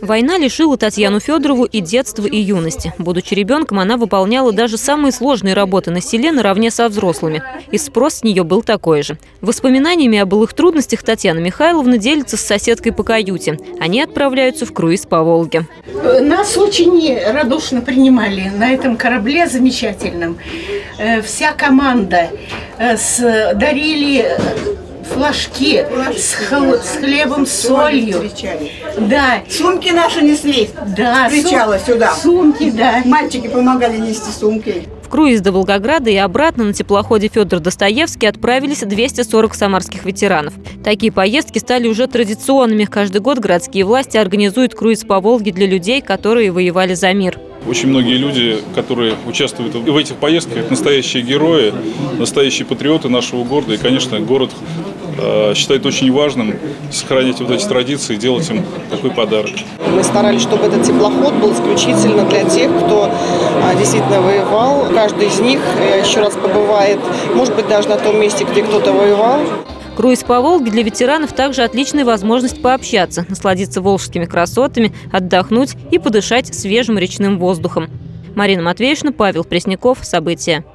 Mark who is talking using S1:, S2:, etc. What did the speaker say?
S1: Война лишила Татьяну Федорову и детства, и юности. Будучи ребенком, она выполняла даже самые сложные работы на селе наравне со взрослыми. И спрос с нее был такой же. Воспоминаниями о былых трудностях Татьяна Михайловна делится с соседкой по каюте. Они отправляются в круиз по Волге.
S2: Нас очень радушно принимали на этом корабле замечательном. Э, Вся команда э, дарили флажки с, хл- с хлебом, с солью.
S3: Встречали.
S2: Да,
S3: Сумки наши несли.
S2: да.
S3: С причала
S2: сум-
S3: сюда.
S2: Сумки, да.
S3: Мальчики помогали нести сумки.
S1: Круиз до Волгограда и обратно на теплоходе Федор Достоевский отправились 240 самарских ветеранов. Такие поездки стали уже традиционными. Каждый год городские власти организуют круиз по Волге для людей, которые воевали за мир.
S4: Очень многие люди, которые участвуют в этих поездках, настоящие герои, настоящие патриоты нашего города. И, конечно, город э, считает очень важным сохранять вот эти традиции и делать им такой подарок.
S5: Мы старались, чтобы этот теплоход был исключительно для тех, кто а, действительно воевал. Каждый из них э, еще раз побывает, может быть, даже на том месте, где кто-то воевал.
S1: Круиз по Волге для ветеранов также отличная возможность пообщаться, насладиться волжскими красотами, отдохнуть и подышать свежим речным воздухом. Марина Матвеевна, Павел Пресняков. События.